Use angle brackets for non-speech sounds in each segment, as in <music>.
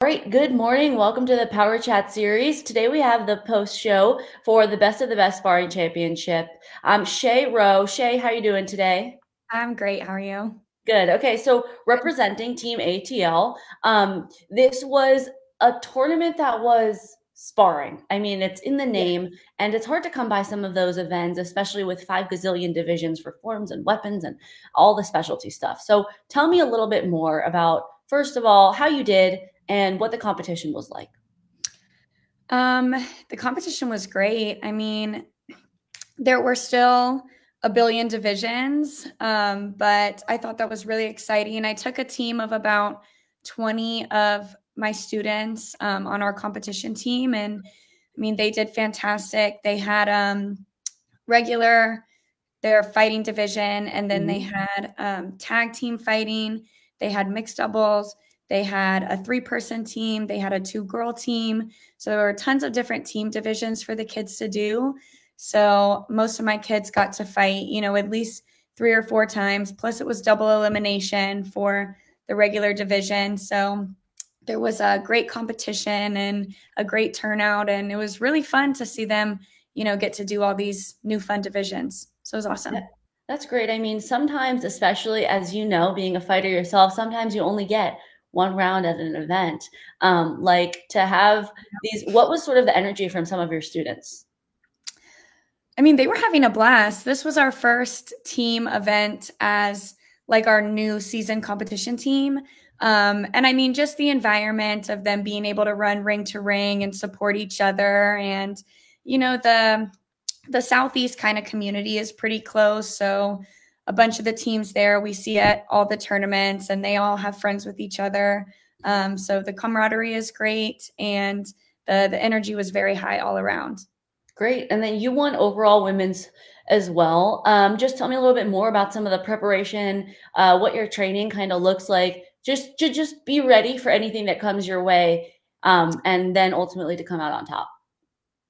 All right, good morning. Welcome to the Power Chat series. Today we have the post show for the Best of the Best Sparring Championship. I'm Shay Rowe. Shay, how are you doing today? I'm great. How are you? Good. Okay, so representing Team ATL, um, this was a tournament that was sparring. I mean, it's in the name, and it's hard to come by some of those events, especially with five gazillion divisions for forms and weapons and all the specialty stuff. So tell me a little bit more about, first of all, how you did and what the competition was like. Um, the competition was great. I mean, there were still a billion divisions, um, but I thought that was really exciting. I took a team of about 20 of my students um, on our competition team, and I mean, they did fantastic. They had um, regular their fighting division, and then mm-hmm. they had um, tag team fighting. They had mixed doubles they had a three person team, they had a two girl team. So there were tons of different team divisions for the kids to do. So most of my kids got to fight, you know, at least three or four times. Plus, it was double elimination for the regular division. So there was a great competition and a great turnout. And it was really fun to see them, you know, get to do all these new fun divisions. So it was awesome. That's great. I mean, sometimes, especially as you know, being a fighter yourself, sometimes you only get one round at an event um, like to have these what was sort of the energy from some of your students? I mean they were having a blast. This was our first team event as like our new season competition team. Um, and i mean just the environment of them being able to run ring to ring and support each other and you know the the southeast kind of community is pretty close. So a bunch of the teams there. We see at all the tournaments and they all have friends with each other. Um, so the camaraderie is great and the the energy was very high all around. Great. And then you won overall women's as well. Um, just tell me a little bit more about some of the preparation uh, what your training kind of looks like just to just be ready for anything that comes your way um, and then ultimately to come out on top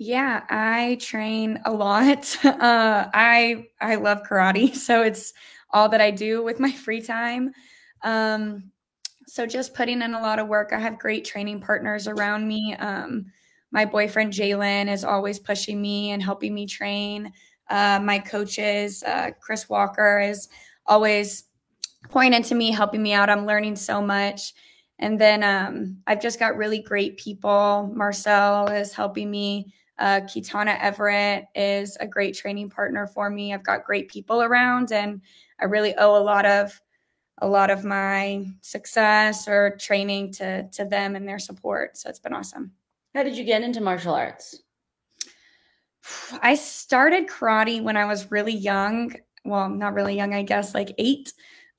yeah, I train a lot. <laughs> Uh, I I love karate, <laughs> so it's all that I do with my free time. Um, so just putting in a lot of work. I have great training partners around me. Um, my boyfriend Jalen is always pushing me and helping me train. Uh, my coaches, uh, Chris Walker, is always pointing to me, helping me out. I'm learning so much. And then um, I've just got really great people. Marcel is helping me uh, Kitana Everett is a great training partner for me. I've got great people around, and I really owe a lot of a lot of my success or training to to them and their support. So it's been awesome. How did you get into martial arts? I started karate when I was really young. Well, not really young, I guess, like eight.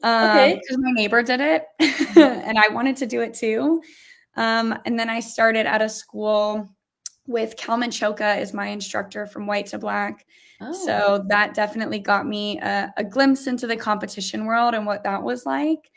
Um, okay. Because my neighbor did it, <laughs> and I wanted to do it too. Um, and then I started at a school with Kalman Choka is my instructor from white to black. Oh. So that definitely got me a, a, glimpse into the competition world and what that was like.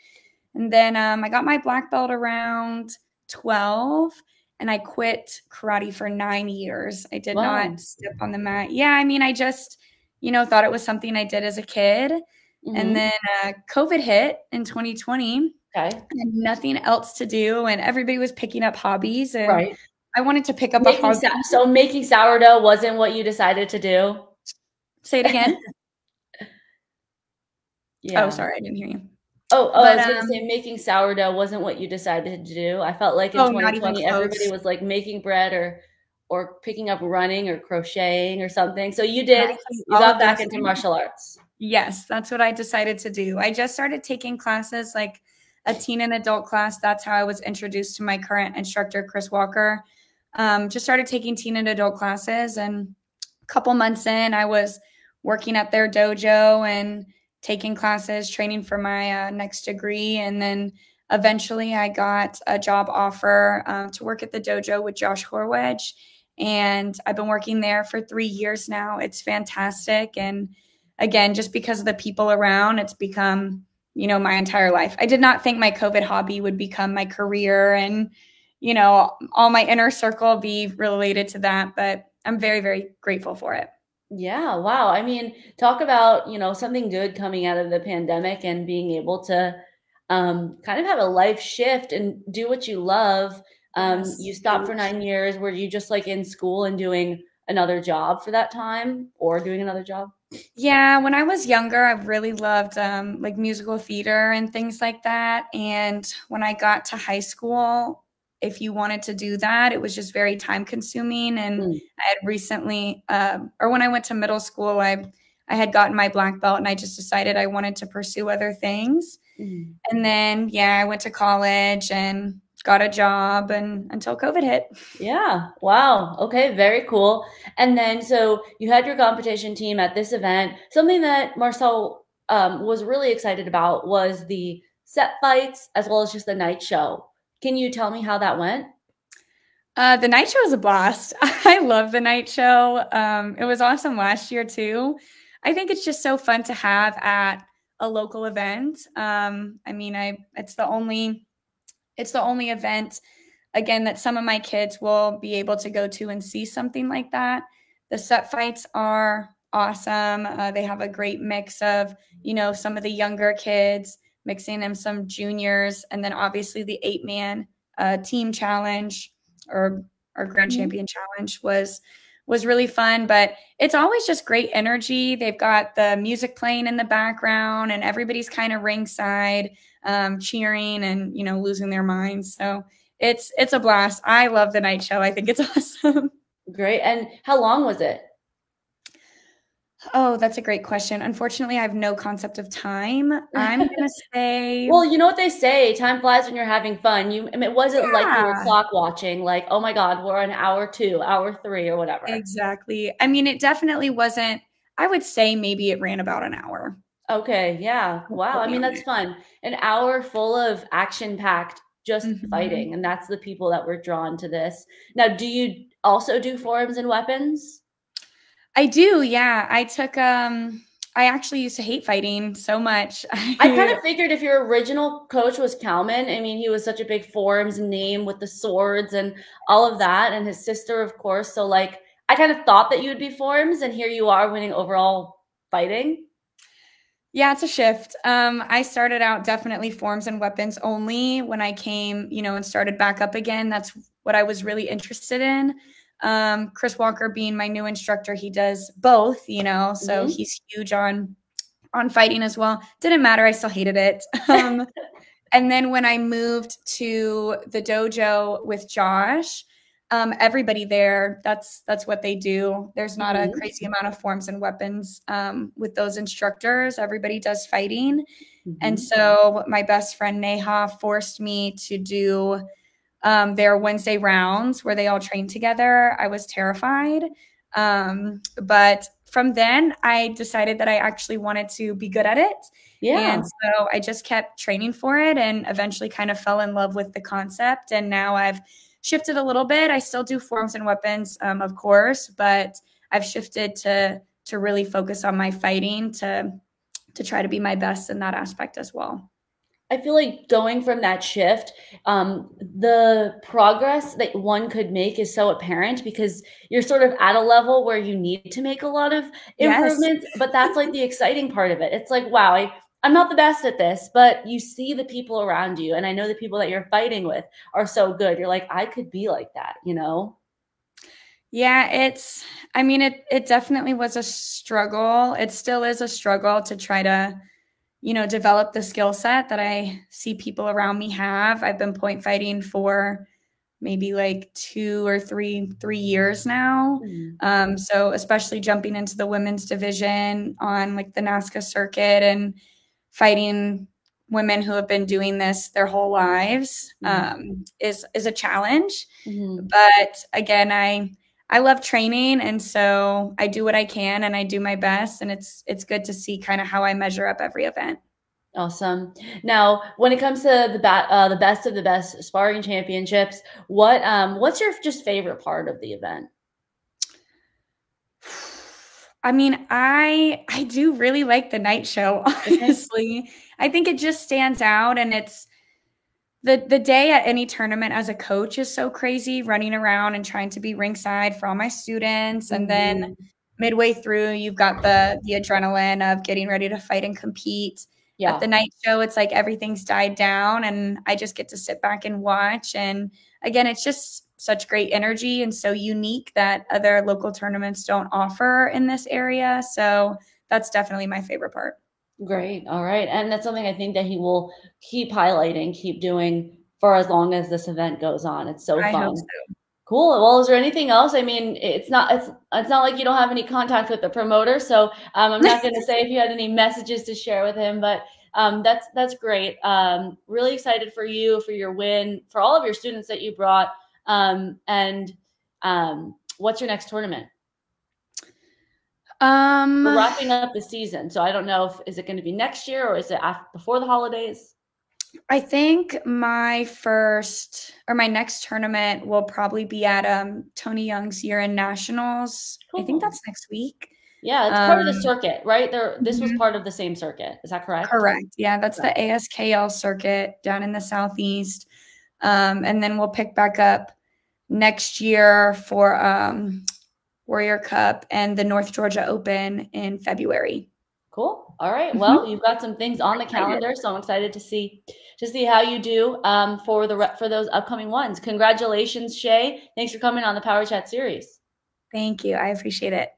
And then um, I got my black belt around 12 and I quit karate for nine years. I did wow. not step on the mat. Yeah, I mean, I just, you know, thought it was something I did as a kid. Mm-hmm. And then uh, COVID hit in 2020. Okay. And nothing else to do. And everybody was picking up hobbies. And right. I wanted to pick up making a hard. Sa- so making sourdough wasn't what you decided to do. Say it again. <laughs> yeah. Oh, sorry, I didn't hear you. Oh, oh but, I was gonna um, say making sourdough wasn't what you decided to do. I felt like in oh, 2020 everybody was like making bread or or picking up running or crocheting or something. So you did you got back into martial arts. Yes, that's what I decided to do. I just started taking classes like a teen and adult class. That's how I was introduced to my current instructor, Chris Walker um, just started taking teen and adult classes. And a couple months in, I was working at their dojo and taking classes, training for my uh, next degree. And then eventually I got a job offer um, to work at the dojo with Josh Horwedge. And I've been working there for three years now. It's fantastic. And again, just because of the people around, it's become, you know, my entire life. I did not think my COVID hobby would become my career and you know, all my inner circle be related to that. But I'm very, very grateful for it. Yeah, wow. I mean, talk about, you know, something good coming out of the pandemic and being able to um, kind of have a life shift and do what you love. Um, you stopped for nine years. Were you just like in school and doing another job for that time or doing another job? Yeah, when I was younger, I really loved um, like musical theater and things like that. And when I got to high school, if you wanted to do that, it was just very time consuming. And Mm, I had recently, um, or when I went to middle school, I I had gotten my black belt, and I just decided I wanted to pursue other things. mm. And then, yeah, I went to college and got a job, and until COVID hit. Yeah. Wow. Okay. Very cool. And then, so you had your competition team at this event. Something that Marcel um, was really excited about was the set fights as well as just the night show. Can you tell me how that went? Uh, the night show was a blast. <laughs> I love the night show. Um, it was awesome last year too. I think it's just so fun to have at a local event. Um, I mean, I it's the only it's the only event again that some of my kids will be able to go to and see something like that. The set fights are awesome. Uh, they have a great mix of you know some of the younger kids mixing in some juniors, and then obviously the eight man uh, team challenge or our grand Mhm. champion challenge was was really fun but it's always just great energy they've got the music playing in the background and everybody's kind of ringside um, cheering and you know losing their minds so it's it's a blast i love the night show i think it's <laughs> awesome Great. And how long was it? Oh that's a great question unfortunately i have no concept of time i'm <laughs> gonna say Well, you know what they say, time flies when you're having fun. You, I mean, it wasn't like you were clock watching, like, oh my God, we're on hour two, hour three, or whatever. exactly i mean it definitely wasn't i would say maybe it ran about an hour Okay, yeah. Wow. I mean, that's fun. An hour full of action-packed just Mhm. fighting, and that's the people that were drawn to this. Now, do you also do forms and weapons? I do, yeah. I took um I actually used to hate fighting so much. <laughs> I kind of figured if your original coach was Kalman, I mean, he was such a big forms name with the swords and all of that, and his sister, of course. So, like, I kind of thought that you would be forms, and here you are winning overall fighting. yeah, it's a shift. Um I started out definitely forms and weapons only when I came, you know, and started back up again. That's what I was really interested in. Um Chris Walker being my new instructor, he does both, you know, so hmm he's huge on on fighting as well. Didn't matter, I still hated it. <laughs> Um And then when I moved to the dojo with Josh, um, everybody there, that's that's what they do. There's not a hmm crazy amount of forms and weapons um, with those instructors. Everybody does fighting. And hmm so my best friend Neha forced me to do um, their Wednesday rounds where they all train together. I was terrified. Um, but from then, I decided that I actually wanted to be good at it. And Yeah. so I just kept training for it and eventually kind of fell in love with the concept. And now I've shifted a little bit. I still do forms and weapons, um, of course, but I've shifted to to really focus on my fighting to to try to be my best in that aspect as well. I feel like going from that shift, um, the progress that one could make is so apparent because you're sort of at a level where you need to make a lot of Yes. improvements, but that's like the exciting part of it. It's like, wow, I, I'm not the best at this, but you see the people around you, and I know the people that you're fighting with are so good. You're like, I could be like that, you know? Yeah, it's I mean it it definitely was a struggle. It still is a struggle to try to, you know, develop the skill set that I see people around me have. I've been point fighting for maybe like 2 or 3 3 years now. Mm, Um, so especially jumping into the women's division on like the NASKA circuit and fighting women who have been doing this their whole lives mm, um, is is a challenge. mhm. But again, I I love training and so I do what I can and I do my best and it's it's good to see kind of how I measure up every event. Awesome. Now, when it comes to the bat, uh, the best of the best sparring championships, what um what's your just favorite part of the event? I mean, I I do really like the night show, <laughs> Okay. honestly. I think it just stands out and it's the the day at any tournament as a coach is so crazy running around and trying to be ringside for all my students and then Mhm. midway through you've got the the adrenaline of getting ready to fight and compete Yeah. At the night show, it's like everything's died down and I just get to sit back and watch. And again, it's just such great energy and so unique that other local tournaments don't offer in this area. So that's definitely my favorite part. Great. All right. And that's something I think that he will keep highlighting, keep doing for as long as this event goes on. It's so I fun. so. Cool. Well, is there anything else? I mean, it's not it's it's not like you don't have any contact with the promoter, so um, I'm not <laughs> going to say if you had any messages to share with him, but um, that's that's great. Um, really excited for you for your win, for all of your students that you brought, um, and um, what's your next tournament? Um, We're wrapping up the season, so I don't know if is it going to be next year or is it after, before the holidays? I think my first or my next tournament will probably be at um Tony Young's year in nationals. I think that's next week. Yeah, it's part of the Um, circuit, right? There, this was mhm. part of the same circuit. Is that correct? Correct. Yeah, that's Right. the ASKL circuit down in the southeast. Um, and then we'll pick back up next year for um, Warrior Cup and the North Georgia Open in February. Cool. All right. Well, you've got some things on the calendar, so I'm excited to see to see how you do um, for the for those upcoming ones. Congratulations, Shay. Thanks for coming on the Power Chat series. Thank you. I appreciate it.